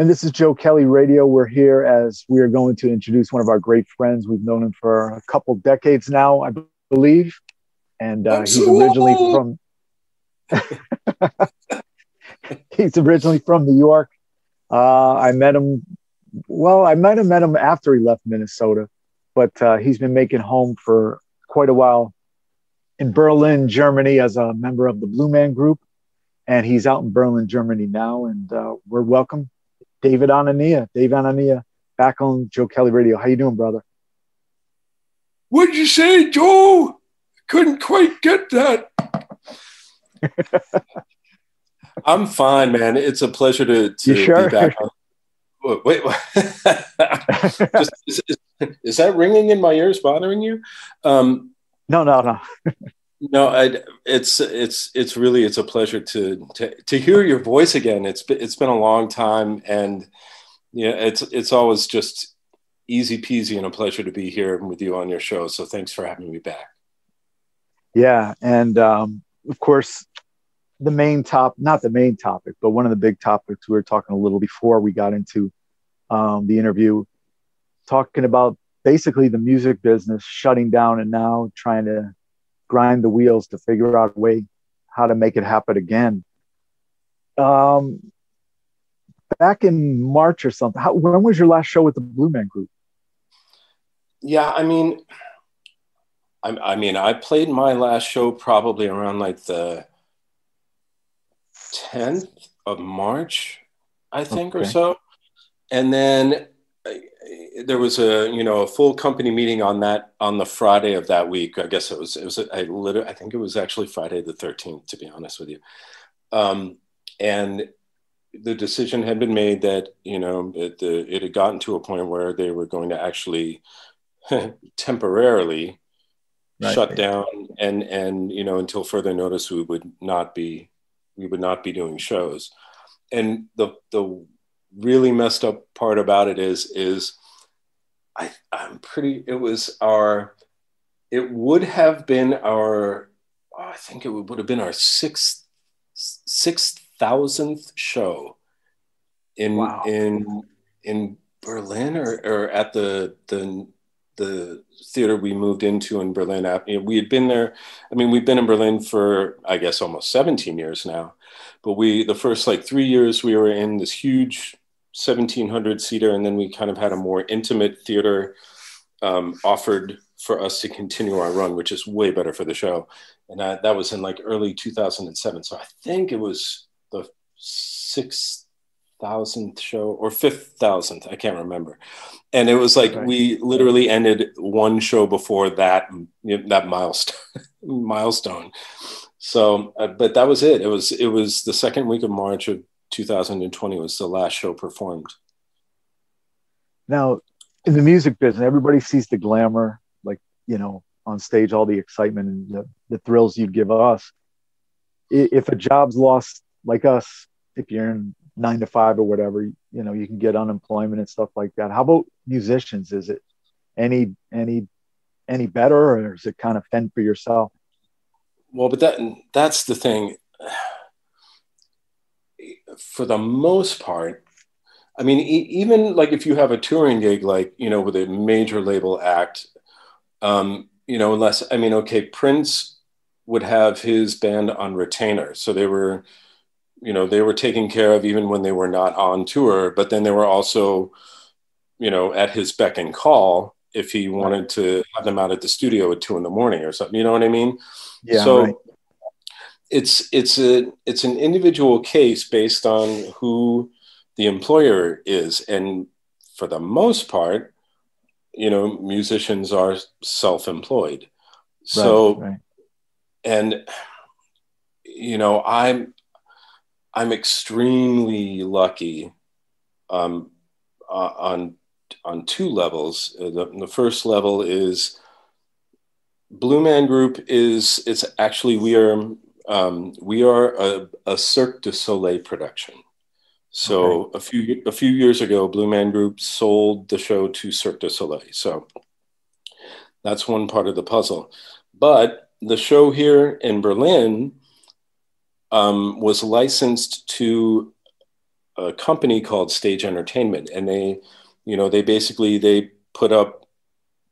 And this is Joe Kelley Radio. We're here as we are going to introduce one of our great friends. We've known him for a couple decades now, I believe. And uh, he's originally from he's originally from New York. Uh, I met him. Well, I might have met him after he left Minnesota, but uh, he's been making home for quite a while in Berlin, Germany, as a member of the Blue Man Group, and he's out in Berlin, Germany now. And uh, we're welcome, David Anania. Dave Anania, back on Joe Kelley Radio. How you doing, brother? What'd you say, Joe? Couldn't quite get that. I'm fine, man. It's a pleasure to, to sure? be back. Wait, wait. Just, is, is, that ringing in my ears bothering you? Um, no, no, no. no, I, it's it's it's really it's a pleasure to, to to hear your voice again. It's it's been a long time, and yeah, it's it's always just easy peasy and a pleasure to be here with you on your show. So thanks for having me back. Yeah, and um, of course, the main top, not the main topic, but one of the big topics we were talking a little before we got into um, the interview, talking about basically the music business shutting down and now trying to grind the wheels to figure out a way how to make it happen again. Um, back in March or something, how, when was your last show with the Blue Man Group? Yeah, I mean, I, I mean, I played my last show probably around like the 10th of March, I think, okay. or so. And then there was a you know a full company meeting on that on the Friday of that week. I guess it was it was I literally I think it was actually Friday the 13th to be honest with you. Um, and the decision had been made that you know it, the, it had gotten to a point where they were going to actually temporarily right. shut down and and you know until further notice we would not be we would not be doing shows. And the the really messed up part about it is is I I'm pretty it was our it would have been our oh, I think it would have been our sixth six thousandth show in wow. in in Berlin or, or at the the the theater we moved into in Berlin. We had been there. I mean, we've been in Berlin for I guess almost 17 years now. But we the first like three years we were in this huge 1700 seater, and then we kind of had a more intimate theater um, offered for us to continue our run, which is way better for the show. And that, that was in like early 2007. So I think it was the sixth thousandth show or fifth thousandth. I can't remember and it was like right. we literally ended one show before that that milestone milestone so uh, but that was it it was it was the second week of march of 2020 was the last show performed. Now in the music business everybody sees the glamour like you know on stage all the excitement and the, the thrills you'd give us. If a job's lost like us if you're in nine to five or whatever you know you can get unemployment and stuff like that. How about musicians? Is it any any any better or is it kind of fend for yourself? Well but that that's the thing for the most part i mean e- even like if you have a touring gig like you know with a major label act um you know unless i mean okay prince would have his band on retainer so they were you know they were taken care of even when they were not on tour but then they were also you know at his beck and call if he wanted to have them out at the studio at two in the morning or something you know what i mean yeah so right. It's it's a it's an individual case based on who the employer is and for the most part you know musicians are self-employed so right, right. and you know i'm I'm extremely lucky um, uh, on on two levels. Uh, the, the, first level is Blue Man Group is it's actually we are um, we are a, a, Cirque du Soleil production. So okay. a few a few years ago, Blue Man Group sold the show to Cirque du Soleil. So that's one part of the puzzle. But the show here in Berlin um, was licensed to a company called Stage Entertainment, and they, you know, they basically they put up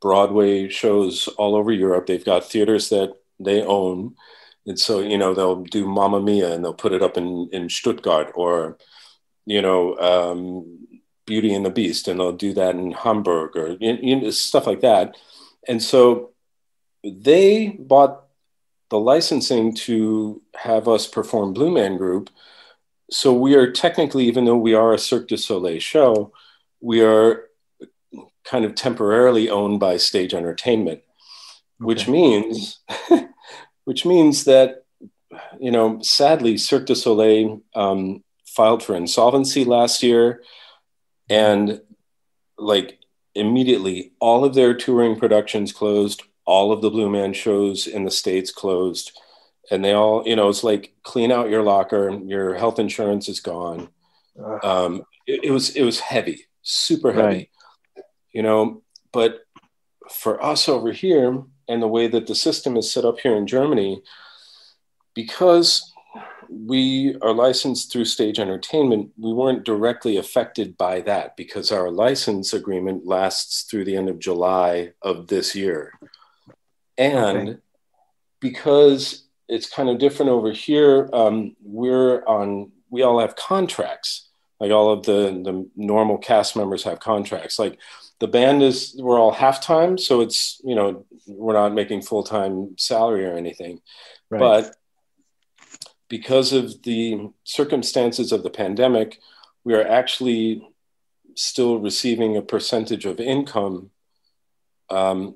Broadway shows all over Europe. They've got theaters that they own, and so you know they'll do Mamma Mia and they'll put it up in in Stuttgart or, you know, um, Beauty and the Beast, and they'll do that in Hamburg or you know, stuff like that. And so they bought the licensing to have us perform Blue Man Group. So we are technically, even though we are a Cirque du Soleil show, we are kind of temporarily owned by Stage Entertainment, okay. which means, which means that, you know, sadly, Cirque du Soleil um, filed for insolvency last year, and like immediately, all of their touring productions closed all of the Blue Man shows in the States closed. And they all, you know, it's like clean out your locker, your health insurance is gone. Um, it, it, was it was heavy, super heavy, right. you know. But for us over here, and the way that the system is set up here in Germany, because we are licensed through Stage Entertainment, we weren't directly affected by that because our license agreement lasts through the end of July of this year. And okay. because it's kind of different over here, um, we're on, we all have contracts. Like all of the, the normal cast members have contracts. Like the band is, we're all half-time. So it's, you know, we're not making full-time salary or anything. Right. But because of the circumstances of the pandemic, we are actually still receiving a percentage of income um,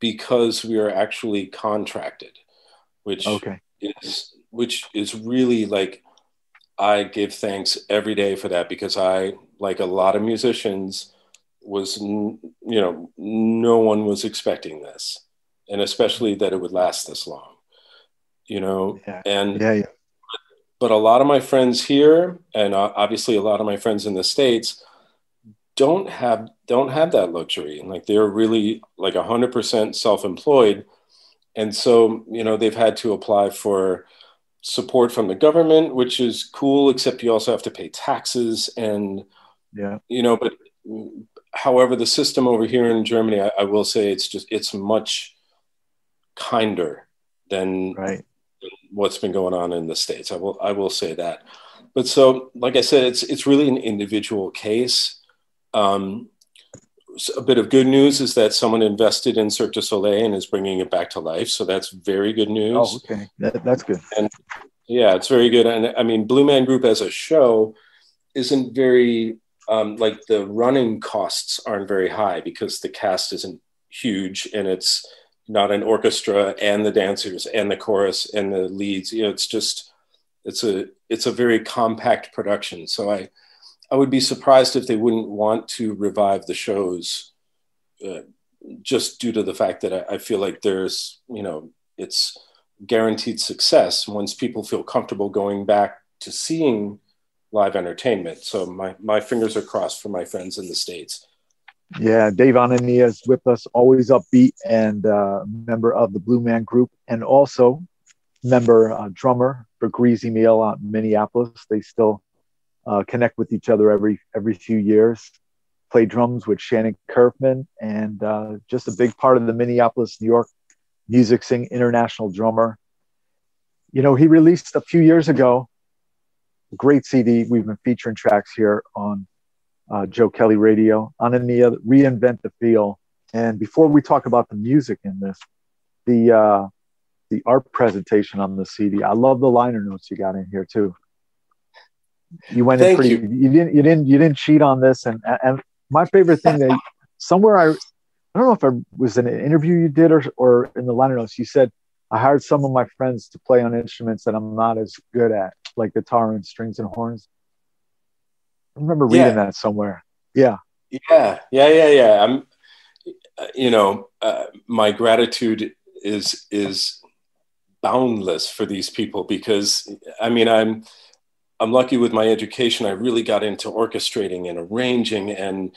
because we are actually contracted, which okay. is which is really like I give thanks every day for that because I like a lot of musicians was you know no one was expecting this and especially that it would last this long you know? Yeah. and yeah, yeah. But a lot of my friends here and uh, obviously a lot of my friends in the states don't have don't have that luxury and like they're really like 100% self-employed. And so you know they've had to apply for support from the government which is cool except you also have to pay taxes and yeah. you know but however the system over here in germany i, I will say it's just it's much kinder than right. what's been going on in the states i will i will say that but so like i said it's it's really an individual case um, a bit of good news is that someone invested in Cirque du Soleil and is bringing it back to life. So that's very good news. Oh, okay, that, that's good. And yeah, it's very good. And I mean, Blue Man Group as a show isn't very um, like the running costs aren't very high because the cast isn't huge and it's not an orchestra and the dancers and the chorus and the leads. You know, it's just it's a it's a very compact production. So I I would be surprised if they wouldn't want to revive the shows, uh, just due to the fact that I, I, feel like there's, you know, it's guaranteed success once people feel comfortable going back to seeing live entertainment. So my my fingers are crossed for my friends in the states. Yeah, Dave Anania is with us, always upbeat and uh, member of the Blue Man Group, and also member uh, drummer for Greazy Meal out in Minneapolis. They still uh, connect with each other every every few years. Play drums with Shannon Curfman, and uh, just a big part of the Minneapolis, New York music scene. International drummer. You know, he released a few years ago great CD. We've been featuring tracks here on uh, Joe Kelley Radio. on Anania, reinvent the feel. And before we talk about the music in this, the uh, the art presentation on the CD. I love the liner notes you got in here too you went Thank in pretty. You. you. didn't. You didn't. You didn't cheat on this. And and my favorite thing that somewhere I, I don't know if it was in an interview you did or or in the liner notes you said I hired some of my friends to play on instruments that I'm not as good at, like guitar and strings and horns. I remember reading yeah. that somewhere. Yeah. Yeah. Yeah. Yeah. Yeah. I'm. You know, uh, my gratitude is is boundless for these people because I mean I'm I'm lucky with my education. I really got into orchestrating and arranging, and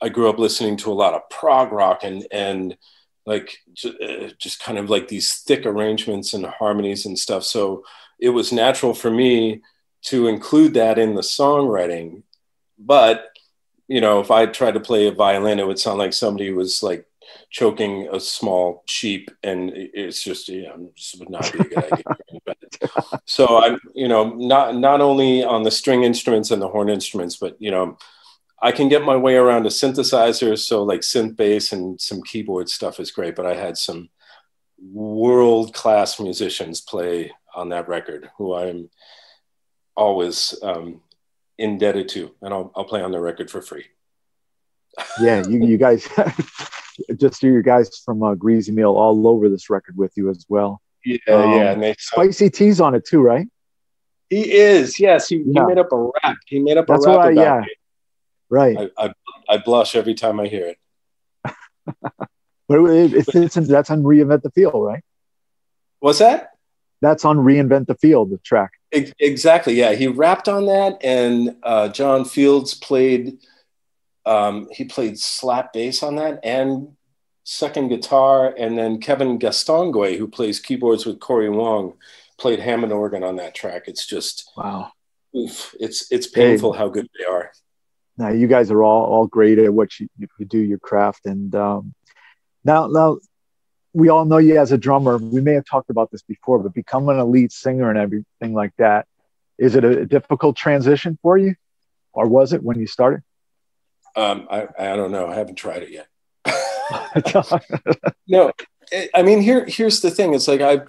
I grew up listening to a lot of prog rock and and like uh, just kind of like these thick arrangements and harmonies and stuff. So it was natural for me to include that in the songwriting. But you know, if I tried to play a violin, it would sound like somebody was like choking a small sheep, and it's just yeah, this would not be a good idea. so I'm, you know, not not only on the string instruments and the horn instruments, but you know, I can get my way around a synthesizer. So like synth bass and some keyboard stuff is great, but I had some world class musicians play on that record who I'm always um, indebted to, and I'll, I'll play on the record for free. yeah, you, you guys, just do your guys from uh, Greazy Meal all over this record with you as well. Yeah, um, yeah, and they spicy teas on it too, right? He is, yes. He, yeah. he made up a rap. He made up That's a rap about yeah. me. Right. I, I, I, blush every time I hear it. but it, it, it's, that's on Reinvent the Feel, right? What's that? That's on Reinvent the Feel, the track. Exactly. Yeah, he rapped on that, and uh, John Fields played. Um, he played slap bass on that and second guitar, and then Kevin Gastonguay, who plays keyboards with Corey Wong, played Hammond organ on that track. It's just wow. Oof, it's it's painful hey, how good they are. Now you guys are all all great at what you, you do your craft, and um, now now we all know you as a drummer. We may have talked about this before, but becoming a lead singer and everything like that, is it a difficult transition for you, or was it when you started? Um, I, I don't know. I haven't tried it yet. no, I mean here here's the thing. It's like I,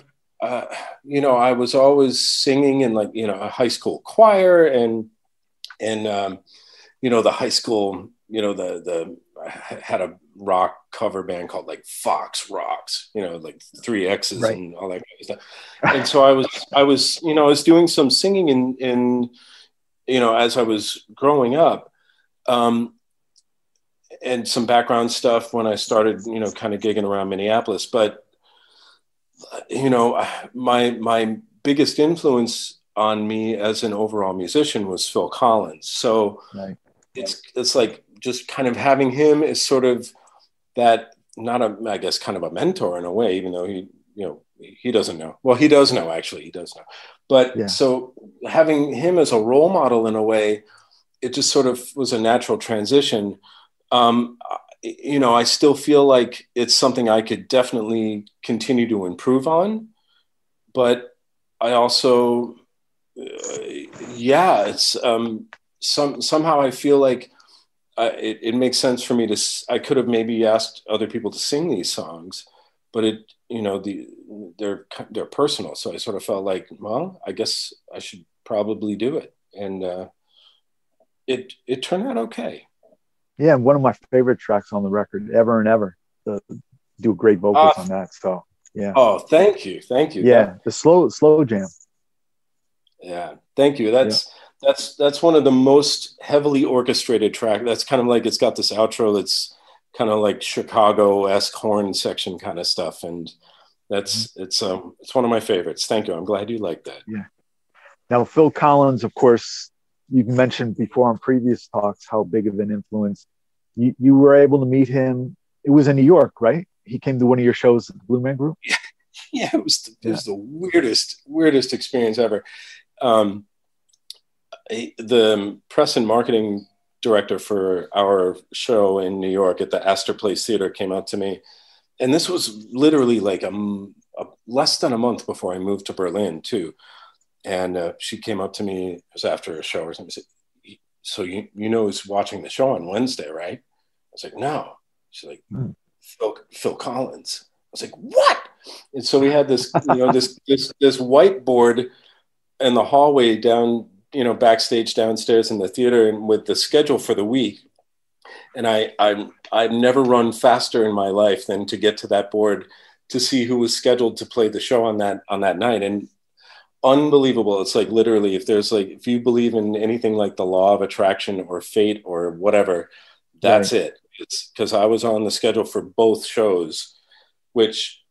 uh, you know, I was always singing in like you know a high school choir and and um, you know the high school you know the the I had a rock cover band called like Fox Rocks, you know, like three X's right. and all that kind of stuff. And so I was, I was, you know, I was doing some singing in, in, you know, as I was growing up, um, and some background stuff when I started, you know, kind of gigging around Minneapolis. But, you know, my my biggest influence on me as an overall musician was Phil Collins. So right. It's it's like just kind of having him is sort of that not a I guess kind of a mentor in a way, even though he you know he doesn't know. Well, he does know actually, he does know. But yeah. so having him as a role model in a way, it just sort of was a natural transition. Um, you know, I still feel like it's something I could definitely continue to improve on, but I also, uh, yeah, it's um, some somehow I feel like it, it makes sense for me to i could have maybe asked other people to sing these songs but it you know the they're they're personal. So i sort of felt like well i guess i should probably do it. And uh, it it turned out okay. Yeah one of my favorite tracks on the record ever and ever the, do great vocals uh, on that so yeah. Oh thank you. Thank you. Yeah that, the slow slow jam. Yeah thank you. That's yeah that's that's one of the most heavily orchestrated track. That's kind of like it's got this outro that's kind of like Chicago esque horn section kind of stuff, and that's mm-hmm. it's um it's one of my favorites. Thank you. I'm glad you like that. Yeah. Now Phil Collins, of course, you've mentioned before on previous talks how big of an influence. You you were able to meet him. It was in New York, right? He came to one of your shows at the Blue Man Group. Yeah, yeah. It was the, it was the weirdest weirdest experience ever. Um, the press and marketing director for our show in New York at the Astor Place Theater came out to me, and this was literally like a, a less than a month before I moved to Berlin too. And uh, she came up to me, it was after a show or something. Said, so you you know who's watching the show on Wednesday, right? I was like, no. She's like, mm. Phil, Phil Collins. I was like, what? And so we had this, you know, this this this whiteboard in the hallway down you know backstage downstairs in the theater and with the schedule for the week. And i i i've never run faster in my life than to get to that board to see who was scheduled to play the show on that on that night. And unbelievable. It's like literally if there's like if you believe in anything like the law of attraction or fate or whatever that's right. it. It's because i was on the schedule for both shows which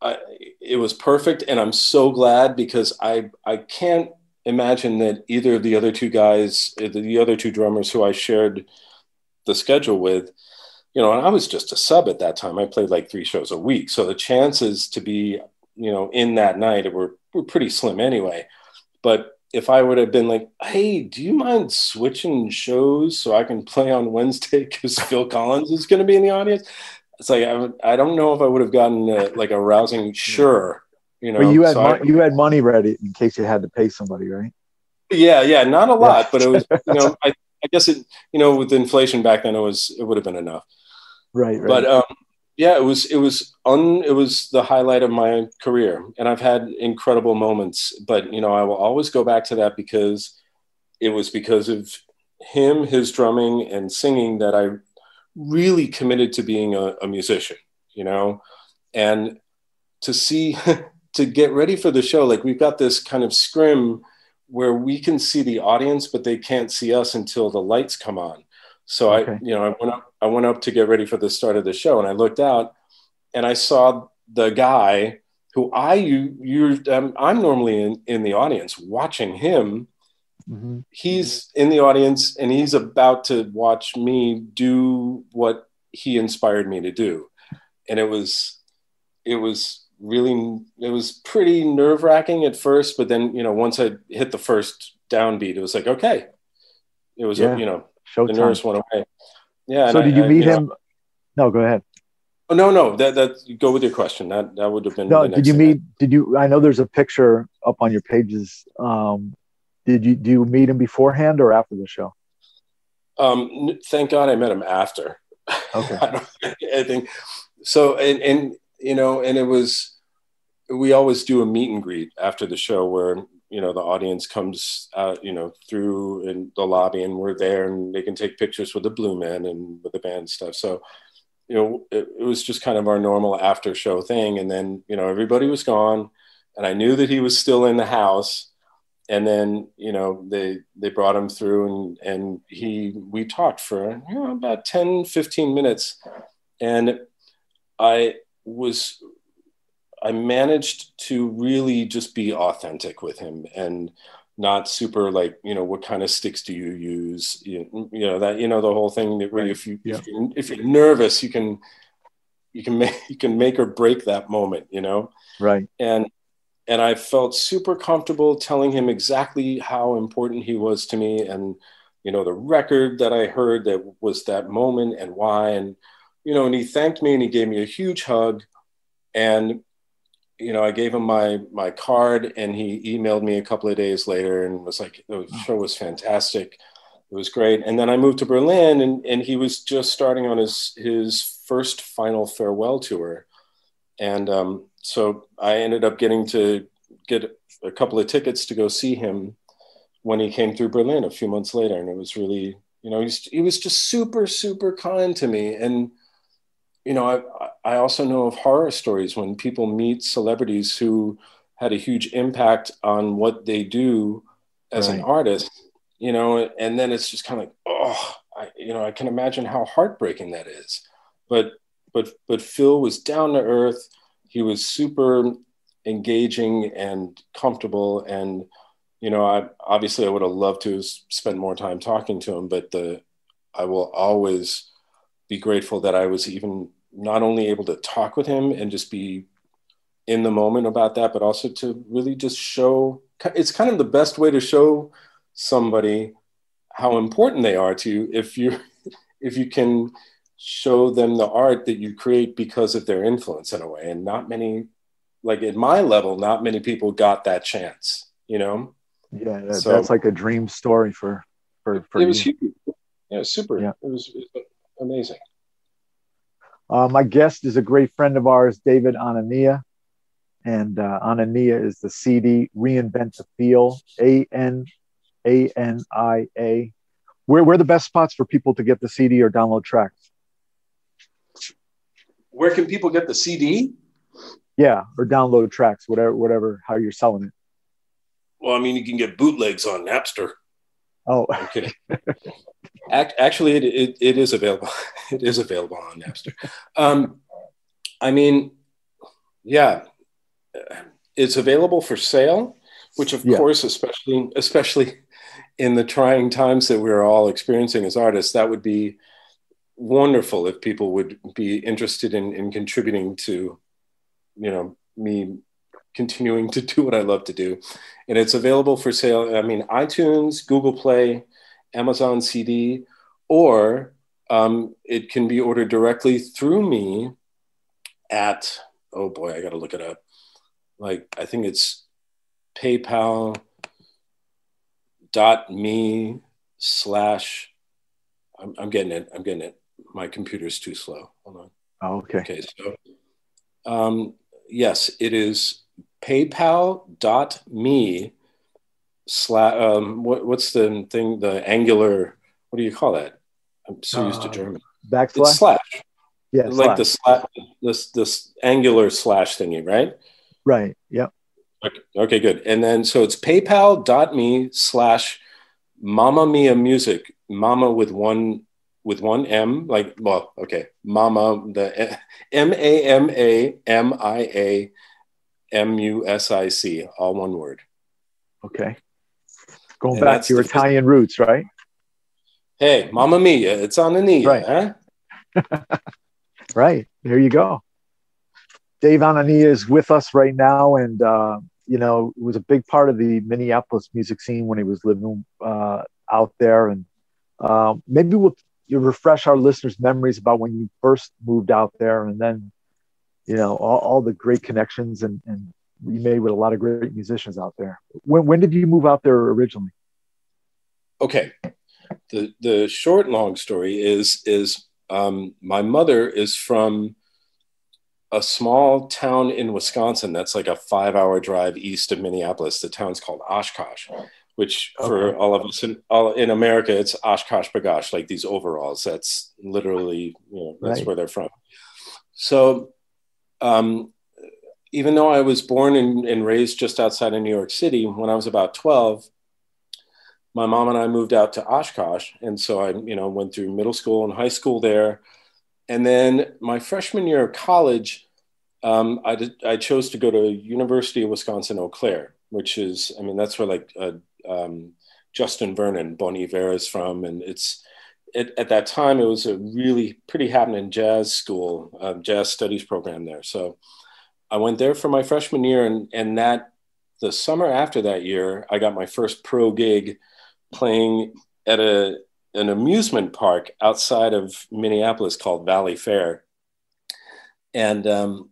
I, it was perfect. And i'm so glad because i i can't imagine that either of the other two guys, uh, the other two drummers who I shared the schedule with, you know, and I was just a sub at that time. I played like three shows a week. So the chances to be, you know, in that night were, were pretty slim anyway. But if I would have been like, "Hey, do you mind switching shows so I can play on Wednesday because Phil Collins is going to be in the audience?" It's like I, I don't know if I would have gotten a, like a rousing sure. You know, but you had so mo- I, you had money ready in case you had to pay somebody, right? Yeah, yeah, not a lot, but it was you know I, I guess it you know with inflation back then it was it would have been enough. Right, right. But um, yeah, it was it was un it was the highlight of my career, and I've had incredible moments. But you know, I will always go back to that because it was because of him, his drumming and singing that I really committed to being a, a musician. You know, and to see to get ready for the show, like we've got this kind of scrim where we can see the audience, but they can't see us until the lights come on. So okay. I, you know, I went up, I went up to get ready for the start of the show, and I looked out, and I saw the guy who I you you um, I'm normally in, in the audience watching him. Mm-hmm. He's in the audience, and he's about to watch me do what he inspired me to do, and it was it was really it was pretty nerve wracking at first, but then you know once I hit the first downbeat, it was like okay, it was yeah. you know Showtime. The nerves went away. Yeah. So did I, you meet I, him? Know, no, go ahead. Oh, no, no. That that go with your question. That that would have been. No, did you meet? Did you? I know there's a picture up on your pages. Um, did you do you meet him beforehand or after the show? Um, thank God I met him after. Okay. I, I think so, and and you know, and it was we always do a meet and greet after the show where you know the audience comes you know through in the lobby and we're there and they can take pictures with the blue men and with the band stuff. So you know it, it, was just kind of our normal after show thing. And then you know everybody was gone and i knew that he was still in the house. And then you know they they brought him through and and he we talked for you know about 10 15 minutes. And i was I managed to really just be authentic with him and not super like you know what kind of sticks do you use you, you know that you know the whole thing that right. if you yeah. if, you're, if you're nervous you can you can make you can make or break that moment you know right and and I felt super comfortable telling him exactly how important he was to me and you know the record that I heard that was that moment and why and you know and he thanked me and he gave me a huge hug and you know, I gave him my my card, and he emailed me a couple of days later and was like, "The show was fantastic. It was great." And then I moved to Berlin, and and he was just starting on his his first final farewell tour, and um, so I ended up getting to get a couple of tickets to go see him when he came through Berlin a few months later, and it was really, you know, he's, he was just super super kind to me, and you know, I, I also know of horror stories when people meet celebrities who had a huge impact on what they do as right. an artist, you know, and then it's just kind of like, oh, I, you know, I can imagine how heartbreaking that is. But, but, but Phil was down to earth. He was super engaging and comfortable. And, you know, I obviously I would have loved to spend more time talking to him, but the, I will always be grateful that I was even not only able to talk with him and just be in the moment about that, but also to really just show it's kind of the best way to show somebody how important they are to you if you if you can show them the art that you create because of their influence in a way. And not many like at my level not many people got that chance you know? Yeah that, so, that's like a dream story for for, for it was huge. Yeah super. Yeah. It, was, it was amazing uh, my guest is a great friend of ours, David Anania. And uh, Anania is the CD Reinvent the Feel, A N A N I A. Where, where are the best spots for people to get the CD or download tracks? Where can people get the CD? Yeah, or download tracks, whatever, whatever, how you're selling it. Well, I mean, you can get bootlegs on Napster. Oh, okay. actually, it, it, it is available. It is available on Napster. Um, I mean, yeah, it's available for sale, which of yeah. course, especially especially in the trying times that we're all experiencing as artists, that would be wonderful if people would be interested in, in contributing to, you know, me continuing to do what I love to do. And it's available for sale. I mean, iTunes, Google Play, Amazon CD, or um, it can be ordered directly through me at, oh boy, I got to look it up. Like, I think it's PayPal dot me slash I'm, I'm getting it. I'm getting it. My computer's too slow. Hold on. Oh, okay. Okay. So, um, yes, it is paypal.me slash, um, what, what's the thing, the angular, what do you call that? I'm so uh, used to uh, German. Backslash? It's slash. Yeah. Like slash. the slash, this, this angular slash thingy, right? Right. Yep. Okay, okay, good. And then, so it's paypal.me slash Mama Mia Music, Mama with one with one M, like well, okay, Mama, the M A M A M I A M U S I C, all one word. Okay, going and back to your Italian roots, right? Hey, Mamma Mia, it's on the knee, right? Huh? right there, you go. Dave Anania is with us right now, and uh, you know, was a big part of the Minneapolis music scene when he was living uh, out there. And uh, maybe we'll you refresh our listeners' memories about when you first moved out there, and then, you know, all, all the great connections and, and you made with a lot of great musicians out there. When, when did you move out there originally? Okay, the the short long story is is um, my mother is from a small town in Wisconsin that's like a five hour drive east of Minneapolis. The town's called Oshkosh, which okay. for all of us in, all, in America, it's OshKosh B'gosh, like these overalls. That's literally, you know, that's right. where they're from. So, um, even though I was born and, and raised just outside of New York City, when I was about 12, my mom and I moved out to Oshkosh. And so I, you know, went through middle school and high school there and then my freshman year of college, um, I, did, I chose to go to University of Wisconsin Eau Claire, which is, I mean, that's where like uh, um, Justin Vernon, Bon Iver is from. And it's, it, at that time, it was a really pretty happening jazz school, um, jazz studies program there. So I went there for my freshman year. And, and that, the summer after that year, I got my first pro gig playing at a an amusement park outside of Minneapolis called Valleyfair. And um,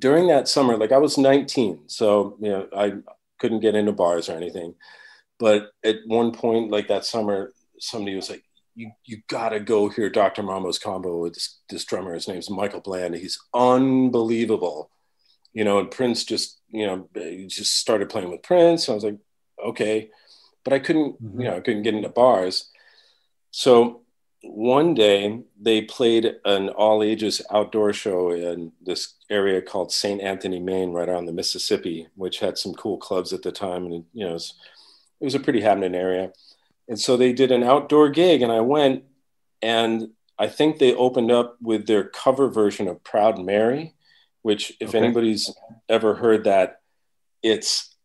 during that summer, like I was 19, so you know I couldn't get into bars or anything. But at one point, like that summer, somebody was like, "You you gotta go hear Dr. Mambo's combo with this, this drummer. His name's Michael Bland. He's unbelievable." You know, and Prince just you know just started playing with Prince. I was like, okay, but I couldn't mm-hmm. you know I couldn't get into bars. So one day they played an all ages outdoor show in this area called St. Anthony Main, right on the Mississippi, which had some cool clubs at the time. And, you know, it was, it was a pretty happening area. And so they did an outdoor gig, and I went, and I think they opened up with their cover version of Proud Mary, which, if okay. anybody's ever heard that, it's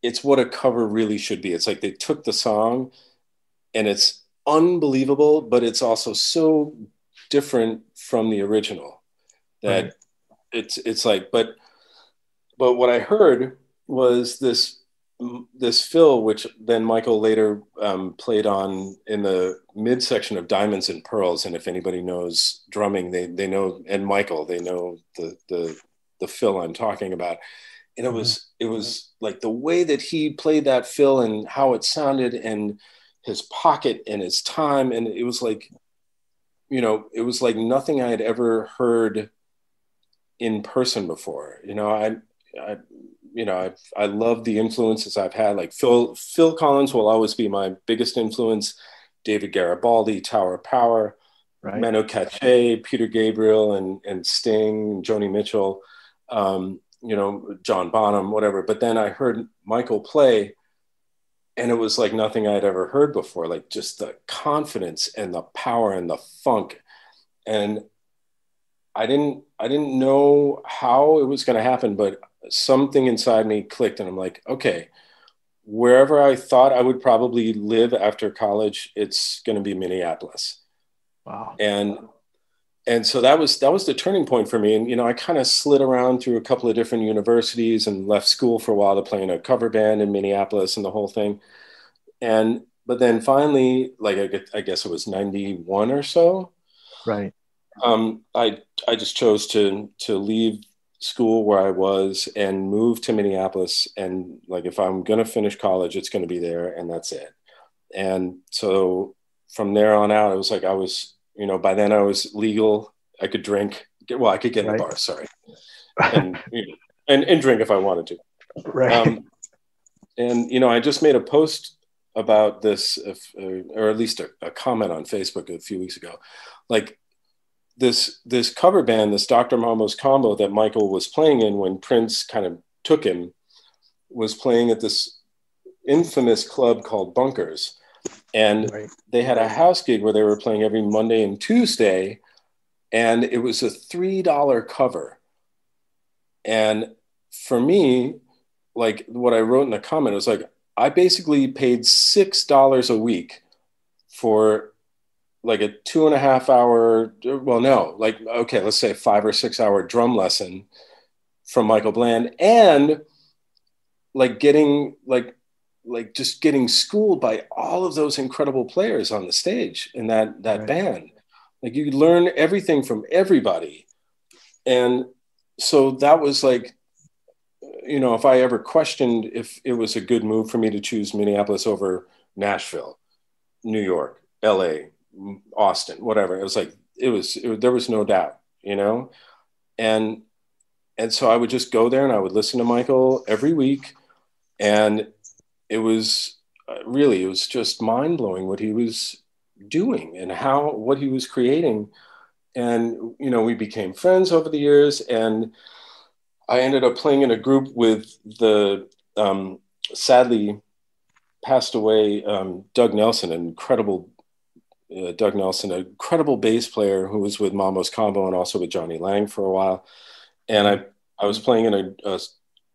it's what a cover really should be. It's like they took the song and it's unbelievable, but it's also so different from the original that right. it's it's like but but what I heard was this this fill, which then Michael later um, played on in the midsection of Diamonds and Pearls. And if anybody knows drumming, they they know, and Michael, they know the the the fill I'm talking about. And it was mm-hmm. it was like the way that he played that fill and how it sounded and his pocket and his time and it was like you know it was like nothing i had ever heard in person before you know i i you know I've, i love the influences i've had like phil phil collins will always be my biggest influence david garibaldi tower of power right. manu katché peter gabriel and and sting joni mitchell um, you know john bonham whatever but then i heard michael play and it was like nothing I'd ever heard before, like just the confidence and the power and the funk. And I didn't I didn't know how it was going to happen, but something inside me clicked and I'm like, okay, wherever I thought I would probably live after college, it's going to be Minneapolis. Wow. And and so that was that was the turning point for me and you know i kind of slid around through a couple of different universities and left school for a while to play in a cover band in minneapolis and the whole thing and but then finally like i, I guess it was 91 or so right um, i i just chose to to leave school where i was and move to minneapolis and like if i'm going to finish college it's going to be there and that's it and so from there on out it was like i was you know, by then I was legal. I could drink. Well, I could get in right. the bar. Sorry, and, you know, and and drink if I wanted to. Right. Um, and you know, I just made a post about this, if, uh, or at least a, a comment on Facebook a few weeks ago. Like this this cover band, this Dr. Mambo's combo that Michael was playing in when Prince kind of took him, was playing at this infamous club called Bunkers and right. they had a house gig where they were playing every Monday and Tuesday, and it was a three dollar cover. And for me, like what I wrote in the comment was like I basically paid six dollars a week for like a two and a half hour well no like okay let's say five or six hour drum lesson from michael bland and like getting like like just getting schooled by all of those incredible players on the stage in that that right. band like you learn everything from everybody and so that was like you know if i ever questioned if it was a good move for me to choose minneapolis over nashville new york la austin whatever. It was like it was it, there was no doubt you know? And and so i would just go there and i would listen to michael every week. And it was uh, really it was just mind blowing what he was doing and how what he was creating. And you know we became friends over the years and i ended up playing in a group with the um, sadly passed away um, doug nelson an incredible uh, doug nelson an incredible bass player who was with mambo's combo and also with Jonny Lang for a while and i i was playing in a, a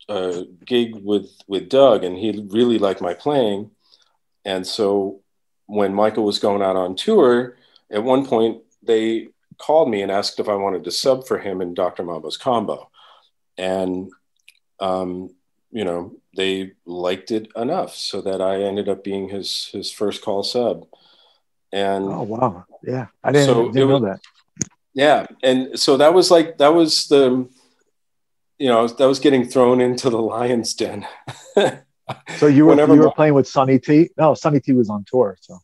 a gig with with Doug, and he really liked my playing. And so when Michael was going out on tour, at one point they called me and asked if I wanted to sub for him in Dr. Mambo's combo, and um, you know they liked it enough so that I ended up being his his first call sub. And oh wow, yeah, I didn't, so didn't know that. Yeah, and so that was like that was the you know, that was getting thrown into the lion's den. so you were Whenever you were playing with Sonny T. No, Sonny T was on tour. So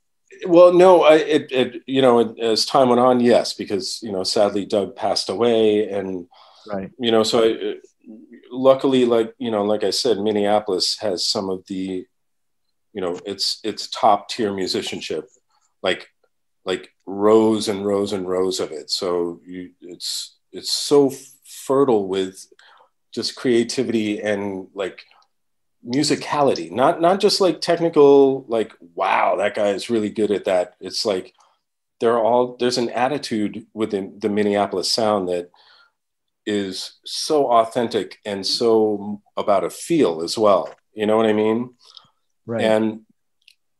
well, no, I, it, it you know as time went on, yes, because you know sadly Doug passed away, and right, you know, so I, luckily, like you know, like I said, Minneapolis has some of the, you know, it's it's top tier musicianship, like like rows and rows and rows of it. So you, it's it's so fertile with just creativity and like musicality. Not not just like technical like wow that guy is really good at that. It's like they're all there's an attitude within the minneapolis sound that is so authentic and so about a feel as well. You know what i mean? Right. And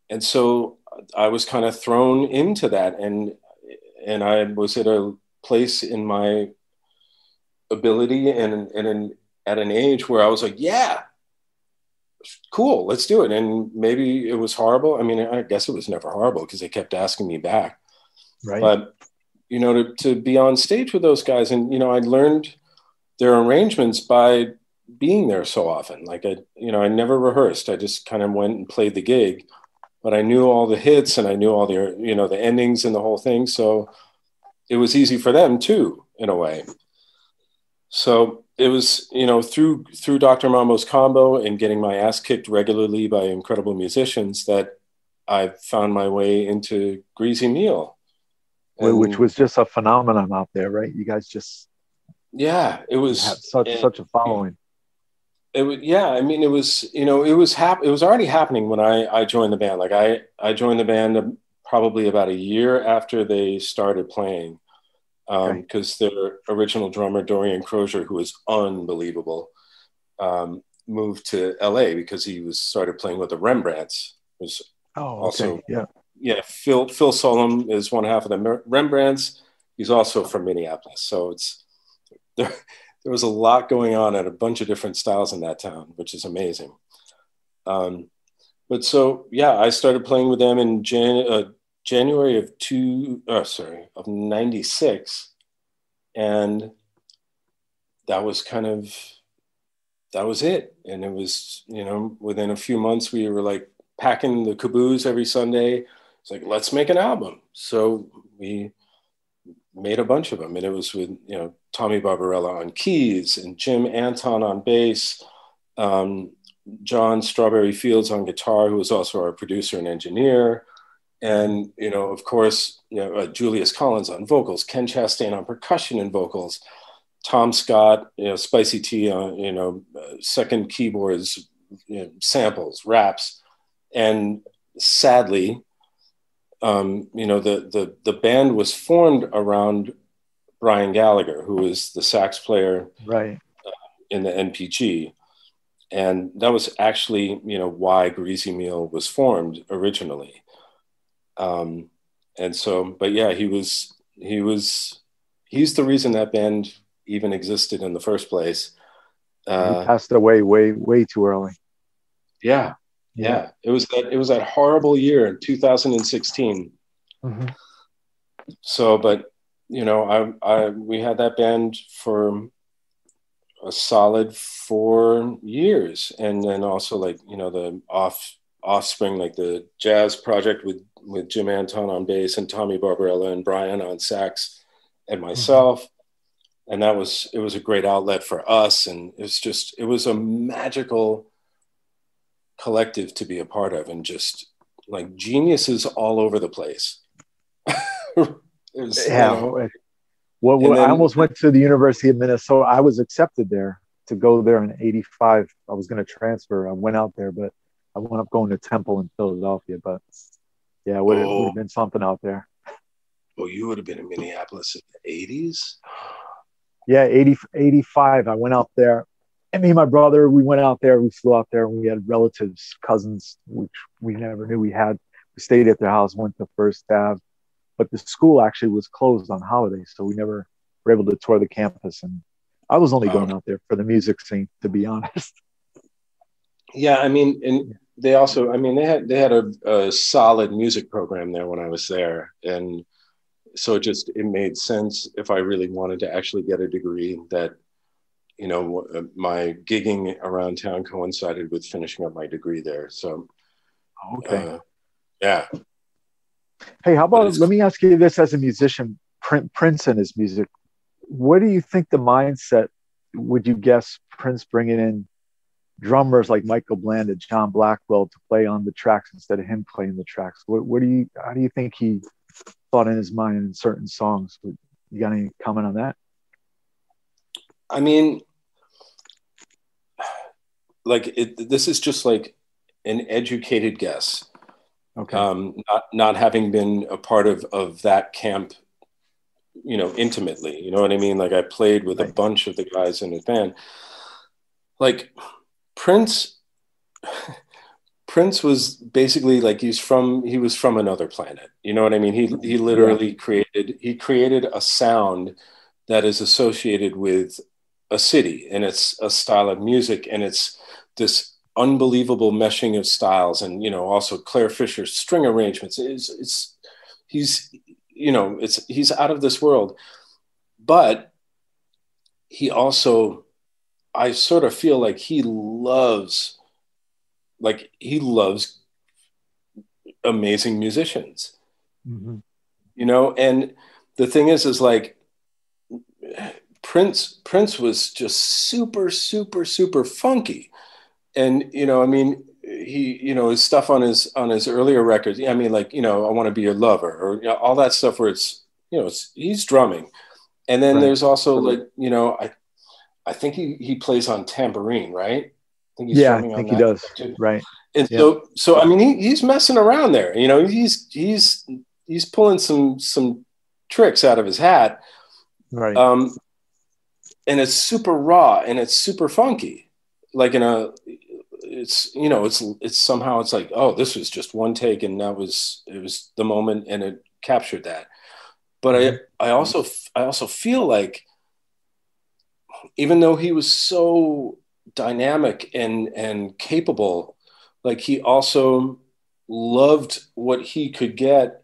and so i was kind of thrown into that and and i was at a place in my ability and and in at an age where I was like, yeah, cool, let's do it. And maybe it was horrible. I mean, I guess it was never horrible because they kept asking me back. Right. But, you know, to, to be on stage with those guys and, you know, I learned their arrangements by being there so often. Like I, you know, I never rehearsed. I just kind of went and played the gig, but I knew all the hits and I knew all the, you know, the endings and the whole thing. So it was easy for them too, in a way. So it was, you know, through through Dr. Mambo's combo and getting my ass kicked regularly by incredible musicians that I found my way into Greazy Meal. And, Which was just a phenomenon out there, right? You guys just yeah, it was such and, such a following. It was yeah, I mean, it was you know, it was hap- it was already happening when I I joined the band. Like I I joined the band probably about a year after they started playing, because um, their original drummer Dorian Crozier, who was unbelievable, um, moved to L.A. because he was started playing with the Rembrandts. Was oh, okay. also yeah yeah Phil Phil Solem is one half of the Rembrandts. he's also from Minneapolis. So it's there, there was a lot going on at a bunch of different styles in that town, which is amazing. Um, but so yeah, I started playing with them in Jan- uh, January of two, oh, sorry, of '96, and that was kind of that was it. And it was you know within a few months we were like packing the Cabooze every Sunday. It's like let's make an album. So we made a bunch of them, and it was with you know Tommy Barbarella on keys and Jim Anton on bass, um, John Strawberry Fields on guitar, who was also our producer and engineer, and you know of course you know uh, Julius Collins on vocals, Ken Chastain on percussion and vocals, Tom Scott, you know Spicy T on you know uh, second keyboards, you know, samples, raps, and sadly um, you know, the, the, the band was formed around Brian Gallagher, who was the sax player right. Uh, in the NPG. And that was actually, you know, why Greazy Meal was formed originally. Um, and so, but yeah, he was, he was, he's the reason that band even existed in the first place. Uh, he passed away way, way too early. Yeah, yeah, it was that it was that horrible year in 2016. Mm-hmm. So, but you know, I, I we had that band for a solid four years, and then also like you know the off offspring like the jazz project with with Jim Anton on bass and Tommy Barbarella and Brian on sax and mm-hmm. myself. Mm-hmm. And that was it was a great outlet for us, and it was just it was a magical collective to be a part of and just like geniuses all over the place. was, yeah. You know, well, well then, I almost went to the University of Minnesota. I was accepted there to go there in 85. I was going to transfer. I went out there, but I wound up going to Temple in Philadelphia. But yeah, it would, oh. have been something out there. Well, you would have been in Minneapolis in the 80s? Yeah, 80, 85. I went out there and me and my brother, we went out there. We flew out there, and we had relatives, cousins, which we never knew we had. We stayed at their house, went to First Ave, but the school actually was closed on holidays, so we never were able to tour the campus. And I was only going out there for the music scene, to be honest. Yeah, I mean, and they also, I mean, they had they had a, a solid music program there when I was there, and so it just it made sense if I really wanted to actually get a degree that you know, uh, my gigging around town coincided with finishing up my degree there. So, okay, uh, yeah. Hey, how about let me ask you this as a musician, Prince and his music. What do you think the mindset? Would you guess Prince bringing in drummers like Michael Bland and John Blackwell to play on the tracks instead of him playing the tracks? What, what do you? How do you think he thought in his mind in certain songs? You got any comment on that? I mean, like it, this is just like an educated guess. Okay. Um, not not having been a part of of that camp, you know, intimately. You know what I mean? Like I played with right. a bunch of the guys in his band. Like Prince. Prince was basically like he's from he was from another planet. You know what I mean? He he literally yeah. created he created a sound that is associated with a city and it's a style of music and it's this unbelievable meshing of styles and you know also Clare Fischer's string arrangements. It's, it's he's you know it's he's out of this world. But he also I sort of feel like he loves like he loves amazing musicians. Mm-hmm. you know and the thing is is like Prince Prince was just super super super funky, and you know I mean he you know his stuff on his on his earlier records. I mean like you know I want to be your lover or you know, all that stuff where it's you know it's, he's drumming, and then right. there's also like you know I I think he he plays on tambourine right. I think yeah, I think he does. Too. Right. And yeah. so so I mean he, he's messing around there. You know he's he's he's pulling some some tricks out of his hat. Right. Um, and it's super raw and it's super funky. Like in a it's you know it's it's somehow it's like oh this was just one take and that was it was the moment and it captured that. But I I also I also feel like even though he was so dynamic and and capable, like he also loved what he could get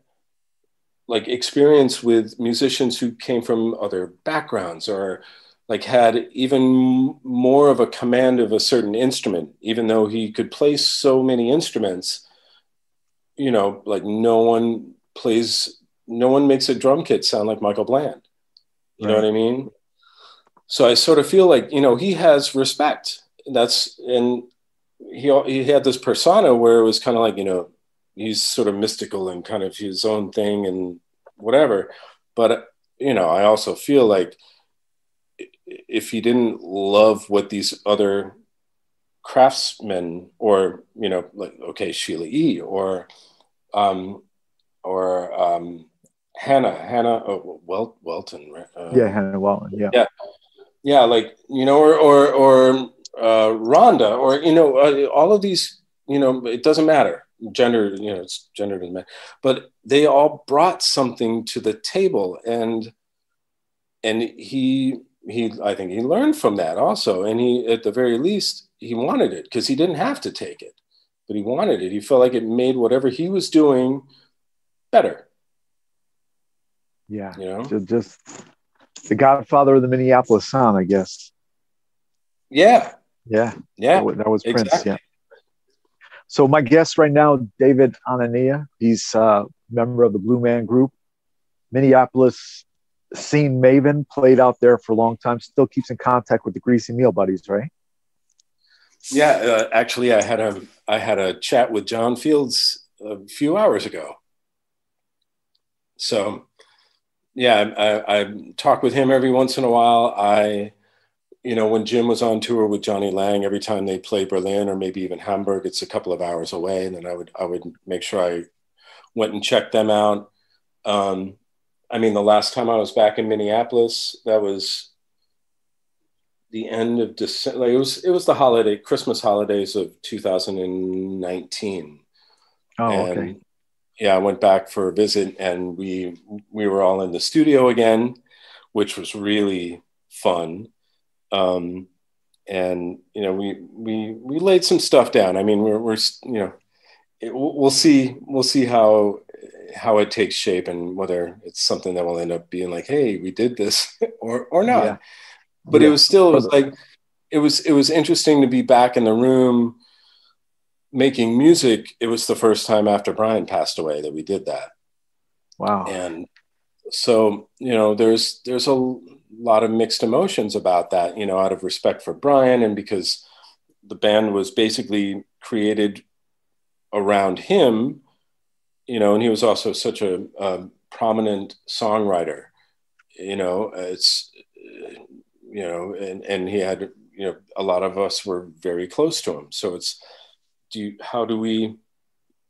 like experience with musicians who came from other backgrounds or like had even more of a command of a certain instrument even though he could play so many instruments you know like no one plays no one makes a drum kit sound like michael bland. You right. know what i mean? So i sort of feel like you know he has respect. That's and he he had this persona where it was kind of like you know he's sort of mystical and kind of his own thing and whatever. But you know i also feel like if he didn't love what these other craftsmen or you know like okay sheila e or um or um hannah hannah oh, Wel- welton uh, yeah hannah welton yeah. Yeah. Yeah like you know or or or uh rhonda or you know uh, all of these you know it doesn't matter. Gender you know it's gender doesn't matter. But they all brought something to the table and and he he I think he learned from that also, and he at the very least he wanted it because he didn't have to take it, but he wanted it. He felt like it made whatever he was doing better. Yeah, you know, just the Godfather of the Minneapolis sound, I guess. Yeah, yeah, yeah. That, was Prince. Exactly. Yeah. So my guest right now, David Anania. He's a member of the Blue Man Group, Minneapolis scene maven, played out there for a long time, still keeps in contact with the Greazy Meal Buddies, right? Yeah, uh, actually, I had a I had a chat with John Fields a few hours ago. So, yeah, I, I talk with him every once in a while. I, you know, when Jim was on tour with Jonny Lang, every time they play Berlin or maybe even Hamburg, it's a couple of hours away, and then I would I would make sure I went and checked them out. Um, I mean, the last time I was back in Minneapolis, that was the end of December. Like it was it was the holiday Christmas holidays of 2019. Oh, and okay. Yeah, I went back for a visit, and we we were all in the studio again, which was really fun. Um, and you know, we we we laid some stuff down. I mean, we're we're you know, it, we'll see we'll see how how it takes shape and whether it's something that will end up being like, hey, we did this or or not. Yeah. But yeah. it was still it was like it was it was interesting to be back in the room making music. It was the first time after Brian passed away that we did that. Wow. And so, you know, there's there's a lot of mixed emotions about that, you know, out of respect for Brian and because the band was basically created around him you know, and he was also such a, a prominent songwriter. You know, it's you know, and and he had you know a lot of us were very close to him. So it's do you, how do we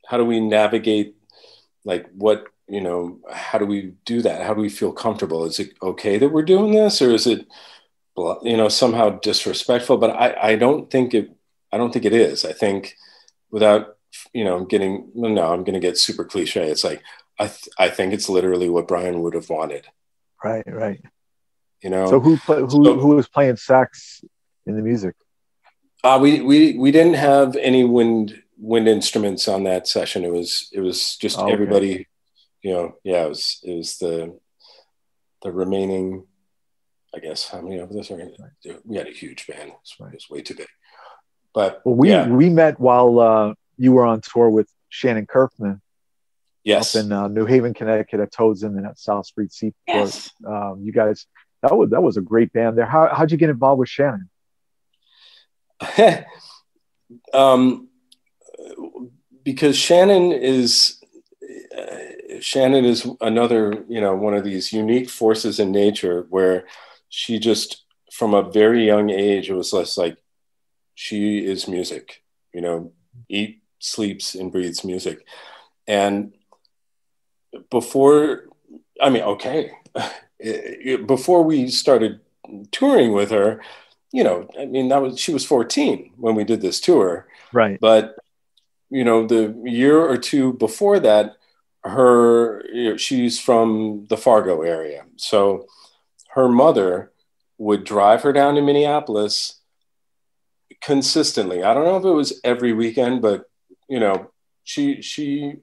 how do we navigate like what you know how do we do that how do we feel comfortable is it okay that we're doing this or is it you know somehow disrespectful but i i don't think it i don't think it is i think without you know, I'm getting no, I'm going to get super cliche. It's like I th- I think it's literally what Brian would have wanted. Right, right. You know. So who play, who so, who was playing sax in the music? Uh, we we we didn't have any wind wind instruments on that session. It was it was just oh, okay. everybody. You know, yeah, it was it was the the remaining. I guess how many of us are? We had a huge band. It was way too big. But well, we yeah. we met while uh, you were on tour with Shannon Curfman. Yes. Up in uh, New Haven, Connecticut at Toads and at South Street Seaport. Yes. Um, you guys, that was that was a great band there. How how'd you get involved with Shannon? um, because Shannon is uh, Shannon is another you know one of these unique forces in nature where she just from a very young age it was less like she is music you know eat sleeps and breathes music. And before, I mean, okay, before we started touring with her, you know, I mean, that was she was 14 when we did this tour, right? But you know, the year or two before that, her you know, she's from the Fargo area, so her mother would drive her down to Minneapolis consistently. I don't know if it was every weekend, but you know, she she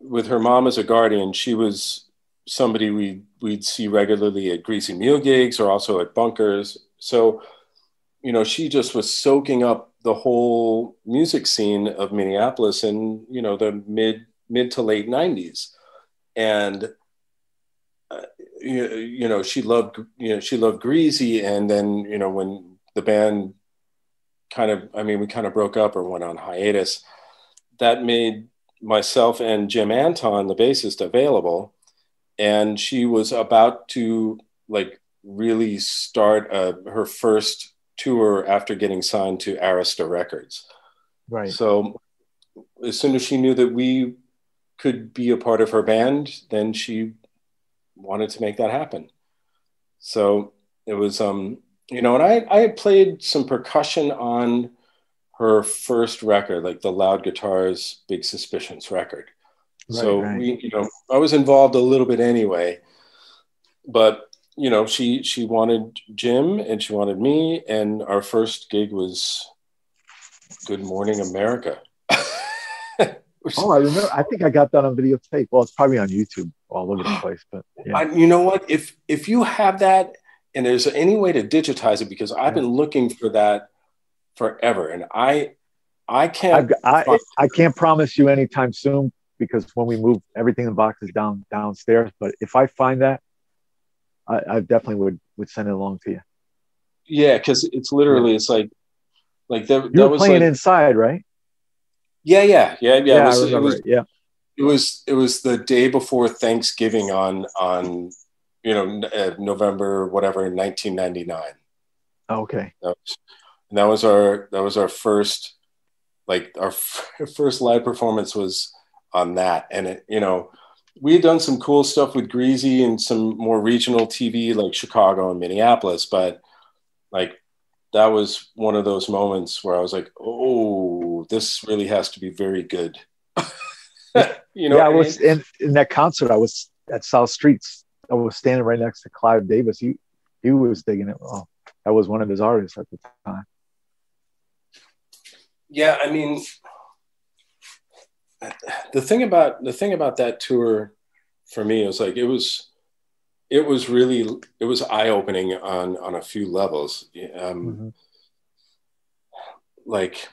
with her mom as a guardian, she was somebody we we'd see regularly at Greazy Meal gigs or also at Bunker's. So, you know, she just was soaking up the whole music scene of Minneapolis in you know the mid mid to late '90s, and uh, you, you know she loved you know she loved Greazy, and then you know when the band kind of I mean we kind of broke up or went on hiatus, that made myself and Jim Anton, the bassist, available, and she was about to like really start uh, her first tour after getting signed to Arista Records. Right. So as soon as she knew that we could be a part of her band, then she wanted to make that happen. So it was, um, you know, and I, I had played some percussion on her first record, like the Loud Guitars Big Suspicions record. Right, so right. we, you know, I was involved a little bit anyway, but you know, she she wanted Jim and she wanted me, and our first gig was Good Morning America. oh, I remember. I think I got that on videotape. Well, it's probably on YouTube all over the place. But yeah. I, you know what? If if you have that, and there's any way to digitize it, because I've yeah. been looking for that forever, and I I can't. I, I, I can't promise you anytime soon because when we move everything in the box down downstairs. But if I find that, I, I definitely would would send it along to you. Yeah, because it's literally yeah. it's like like that. You were playing like, inside, right? Yeah, yeah, yeah, yeah. yeah it was. It was, yeah, it was it was the day before Thanksgiving on on you know uh, November whatever 1999. Okay. That and that was our that was our first like our first live performance was on that, and it you know we had done some cool stuff with Greazy and some more regional TV like Chicago and Minneapolis, but like that was one of those moments where I was like, oh, this really has to be very good. you know, yeah, I was in, in that concert. I was at South Streets. I was standing right next to Clive Davis. He he was digging it. Oh, that was one of his artists at the time. Yeah, I mean, the thing about the thing about that tour for me was like it was it was really it was eye opening on on a few levels. Um, mm-hmm. Like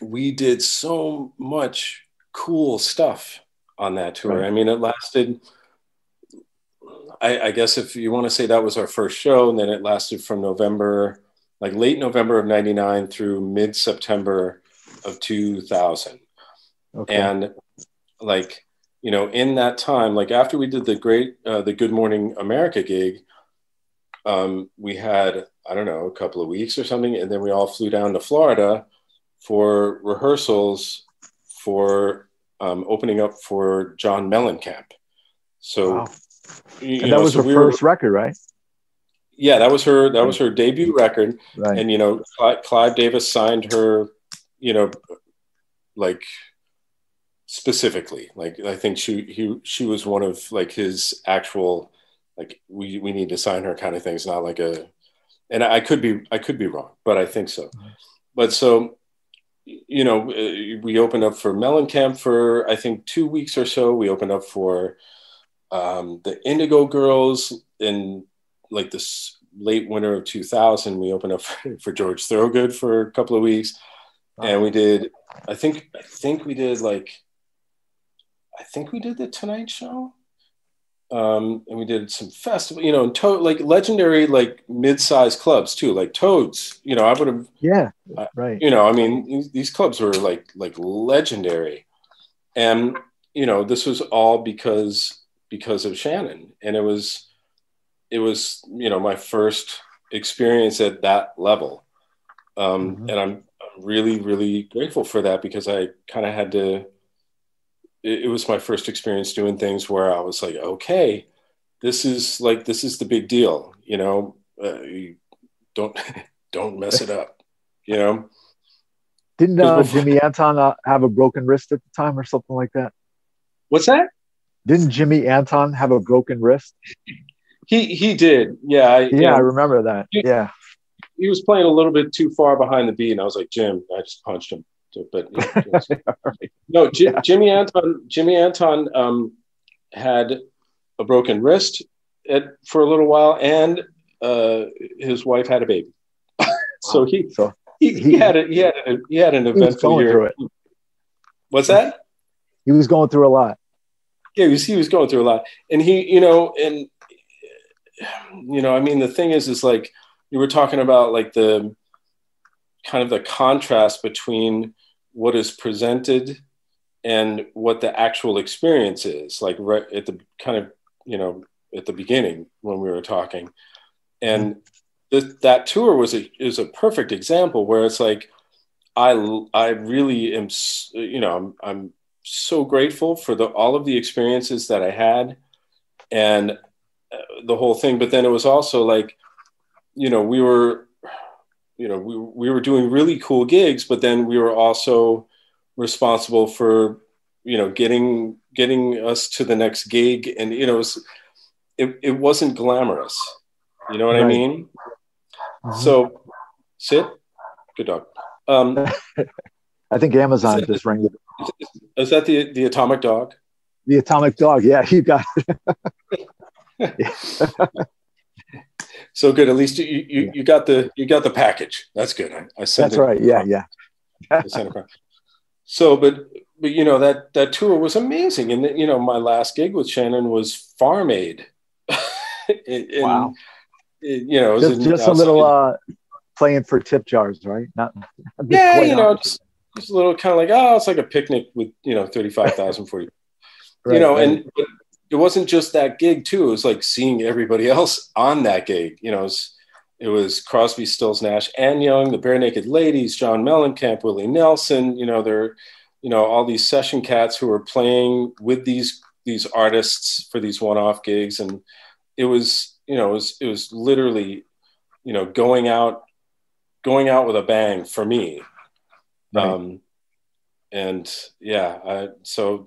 we did so much cool stuff on that tour. Right. I mean, it lasted. I, I guess if you want to say that was our first show, and then it lasted from November, like late November of '99 through mid September of 2000. Okay. And like, you know, in that time, like after we did the great, uh, the Good Morning America gig, um, we had, I don't know, a couple of weeks or something. And then we all flew down to Florida for rehearsals for um, opening up for John Mellencamp. So, wow. and that know, was so her we first were, record, right? Yeah, that was her. That was her debut record. Right. And you know, Clive, Clive Davis signed her. You know, like specifically like i think she he she was one of like his actual like we we need to sign her kind of things not like a and i could be i could be wrong but i think so. Mm-hmm. but so you know uh, we opened up for mellencamp for i think two weeks or so. We opened up for um, the indigo girls in like this late winter of 2000 we opened up for, for george thorogood for a couple of weeks and we did i think i think we did like I think we did the Tonight Show. Um, and we did some festival, you know, and to- like legendary, like mid-sized clubs too, like Toads. You know, I would have, yeah, right. You know, I mean, these, these clubs were like like legendary, and you know, this was all because because of Shannon, and it was it was you know my first experience at that level, um, mm-hmm. and I'm really really grateful for that because I kind of had to it, it was my first experience doing things where I was like, okay, this is like this is the big deal, you know. Uh, you don't don't mess it up, you know. Didn't uh, Jimmy Anton uh, have a broken wrist at the time or something like that? What's that? Didn't Jimmy Anton have a broken wrist? He he did. Yeah. I, yeah, know, I remember that. He, yeah. He was playing a little bit too far behind the beat, and I was like, Jim, I just punched him. But no, J- yeah. Jimmy Anton. Jimmy Anton um, had a broken wrist at, for a little while, and uh, his wife had a baby. so he, so he, he had a, he had a, he had an eventful year. What's that? He was going through a lot. Yeah, he was, he was going through a lot, and he, you know, and you know, I mean, the thing is, is like you were talking about, like the kind of the contrast between what is presented and what the actual experience is, like right at the kind of, you know, at the beginning when we were talking, and th- that tour was a is a perfect example where it's like I I really am you know I'm I'm so grateful for the all of the experiences that I had and uh, the whole thing. But then it was also like you know we were you know we, we were doing really cool gigs but then we were also responsible for you know getting getting us to the next gig and you know it, was, it, it wasn't glamorous you know what right. I mean? Mm-hmm. So, sit. Good dog. Um, I think Amazon that, just rang. Is, is that the the atomic dog? The atomic dog. Yeah, you got it. so good. At least you, you, you got the you got the package. That's good. I, I sent That's right. Yeah, yeah. so, but but you know that that tour was amazing, and you know my last gig with Shannon was Farm Aid. and, wow you know, just, in, just a little uh, playing for tip jars, right? Not, yeah, you know, just, just, a little kind of like oh, it's like a picnic with you know thirty five thousand for you, right, you know, right. and it wasn't just that gig too. It was like seeing everybody else on that gig. You know, it was, it was Crosby, Stills, Nash, and Young, the Barenaked Ladies, John Mellencamp, Willie Nelson. You know, they're you know all these session cats who were playing with these these artists for these one off gigs, and it was you know, it was, it was literally, you know, going out, going out with a bang for me. Right. Um, and yeah, I, so,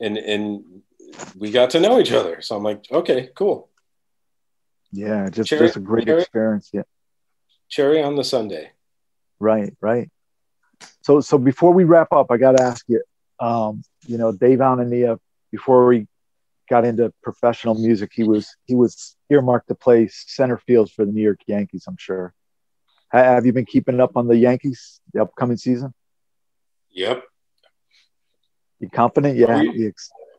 and, and we got to know each other. So I'm like, okay, cool. Yeah. Just, cherry, just a great cherry, experience. Yeah. Cherry on the sundae. Right. Right. So, so before we wrap up, I got to ask you, um, you know, Dave Anania, before we got into professional music, he was he was earmarked to play center field for the New York Yankees. I'm sure. Have you been keeping up on the Yankees the upcoming season? Yep. You confident? Yeah. We,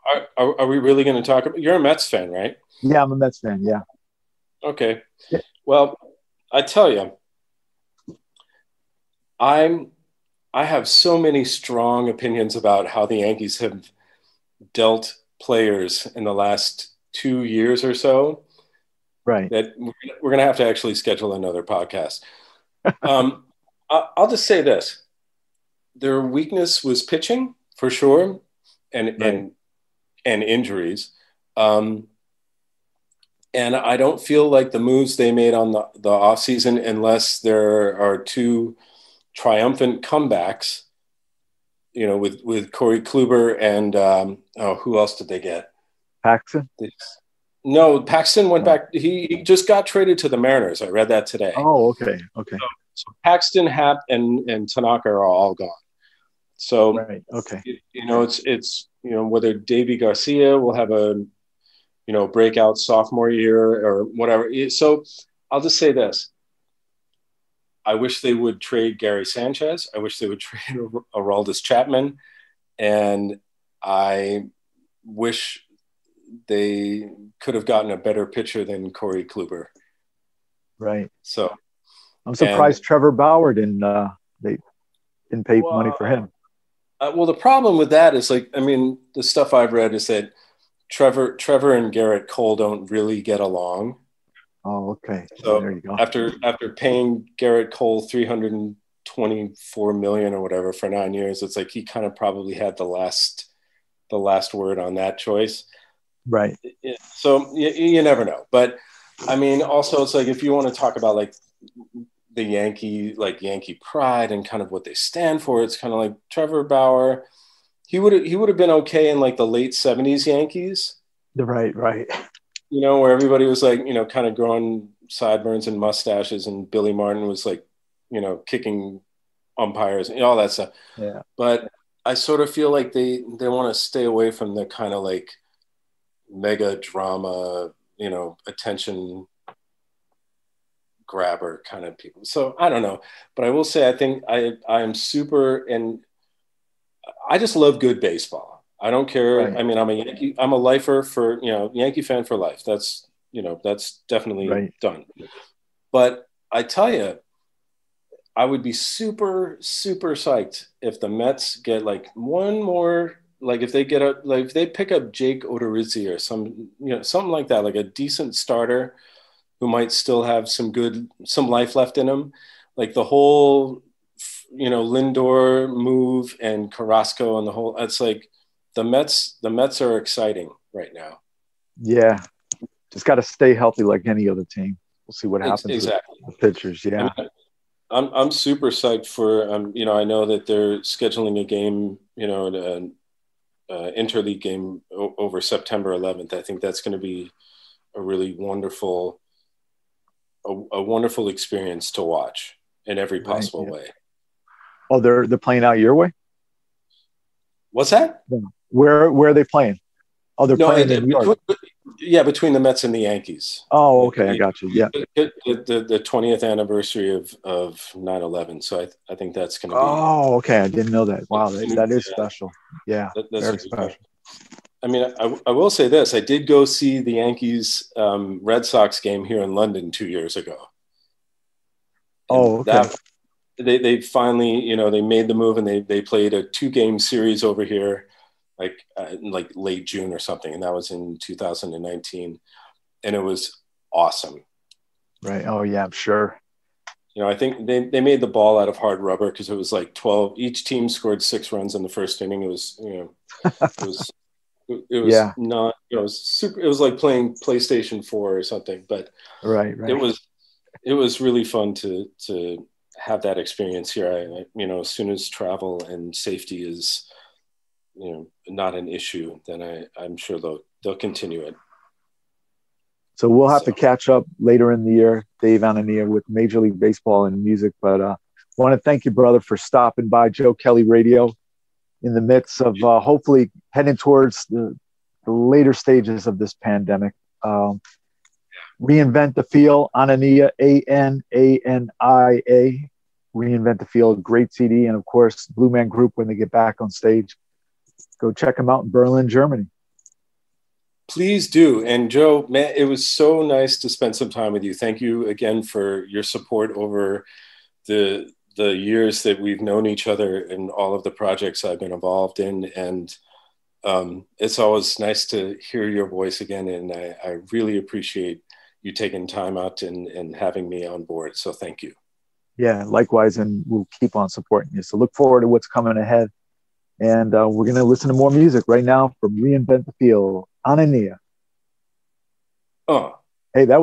are, are, are we really going to talk about? You're a Mets fan, right? Yeah, I'm a Mets fan. Yeah. Okay. Yeah. Well, I tell you, I'm I have so many strong opinions about how the Yankees have dealt players in the last two years or so. Right. That we're going to have to actually schedule another podcast. um, I'll just say this: their weakness was pitching for sure, and right. and and injuries. Um, and I don't feel like the moves they made on the, the offseason, unless there are two triumphant comebacks, you know, with with Corey Kluber and um, oh, who else did they get? Paxton. No, Paxton went back. He, he, just got traded to the Mariners. I read that today. Oh, okay, okay. So, so Paxton, Happ, and and Tanaka are all gone. So right, okay. You, you know, it's it's you know whether Deivi Garcia will have a you know breakout sophomore year or whatever. So I'll just say this: I wish they would trade Gary Sanchez. I wish they would trade Aroldis Chapman. And I wish they could have gotten a better pitcher than Corey Kluber. Right. So I'm surprised and, Trevor Bauer didn't, uh, they didn't pay well, money for him. Uh, well, the problem with that is like, I mean, the stuff I've read is that Trevor, Trevor and Gerrit Cole don't really get along. Oh, okay. So there you go. After after paying Gerrit Cole three hundred and twenty four million or whatever for nine years, it's like he kind of probably had the last the last word on that choice. Right. So you, you never know, but I mean, also it's like if you want to talk about like the Yankee like Yankee pride and kind of what they stand for, it's kind of like Trevor Bauer. he would he would have been okay in like the late 70s Yankees. Right, right. You know, where everybody was like, you know, kind of growing sideburns and mustaches, and Billy Martin was like, you know, kicking umpires and all that stuff. Yeah. But I sort of feel like they they want to stay away from the kind of like mega drama, you know, attention grabber kind of people. So I don't know, but I will say I think I I am super and I just love good baseball. I don't care. Right. I mean, I'm a Yankee. I'm a lifer for you know Yankee fan for life. That's you know that's definitely right. done. But I tell you, I would be super super psyched if the Mets get like one more like if they get a like if they pick up Jake Odorizzi or some you know something like that like a decent starter who might still have some good some life left in them. like the whole you know Lindor move and Carrasco and the whole it's like the Mets the Mets are exciting right now. Yeah. Just got to stay healthy like any other team. We'll see what happens exactly. the pitchers yeah. I mean, I'm I'm super psyched for um you know I know that they're scheduling a game you know an uh, interleague game o- over September 11th. I think that's going to be a really wonderful a, a, wonderful experience to watch in every possible right, yeah. way. Oh, they're they're playing out your way. What's that? Where where are they playing? Oh, they're no, playing in New York. Yeah, between the Mets and the Yankees. Oh, okay, I got you. Yeah, the the twentieth anniversary of of 9-11. So I, I think that's going to be. Oh, okay, I didn't know that. Wow, that, that is yeah. special. Yeah, that, very special. I mean, I, I will say this: I did go see the Yankees um, Red Sox game here in London two years ago. Oh, okay. That, they they finally, you know, they made the move and they they played a two game series over here like uh, like late June or something, and that was in 2019, and it was awesome. Right. Oh yeah, I'm sure. You know, I think they, they made the ball out of hard rubber because it was like 12. Each team scored six runs in the first inning. It was, you know, it was, it was yeah. not, you know, it was super. It was like playing PlayStation 4 or something. But right, right. It was, it was really fun to to have that experience here. I, you know, as soon as travel and safety is you know not an issue, then I, I'm sure they'll they'll continue it. So we'll have so. to catch up later in the year, Dave Anania, with Major League Baseball and music. But uh, I want to thank you, brother, for stopping by Joe Kelley Radio in the midst of uh, hopefully heading towards the, the, later stages of this pandemic. Um, Reinvent the Feel, Anania, A N A N I A. Reinvent the Feel, great CD. And of course, Blue Man Group when they get back on stage go check them out in Berlin, Germany. Please do. And Joe, man, it was so nice to spend some time with you. Thank you again for your support over the the years that we've known each other and all of the projects I've been involved in. And um, it's always nice to hear your voice again. And I, I really appreciate you taking time out and, and having me on board. So thank you. Yeah, likewise. And we'll keep on supporting you. So look forward to what's coming ahead. And uh, we're going to listen to more music right now from Reinvent the Feel, Anania. Oh. Hey, that